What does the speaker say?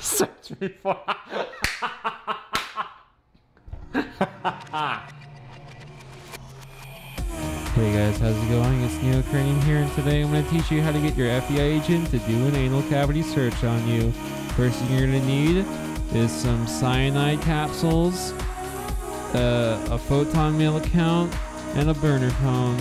Search me for. Hey guys, how's it going? It's Neocranium here, and today I'm going to teach you how to get your FBI agent to do an anal cavity search on you. First thing you're going to need is some cyanide capsules, uh, a Proton Mail account, and a burner phone.